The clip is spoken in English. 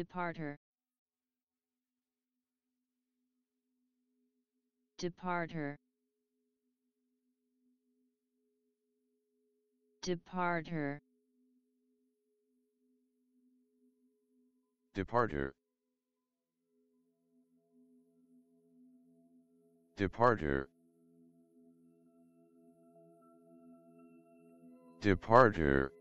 departer departer departer Departure. Departure. Departure.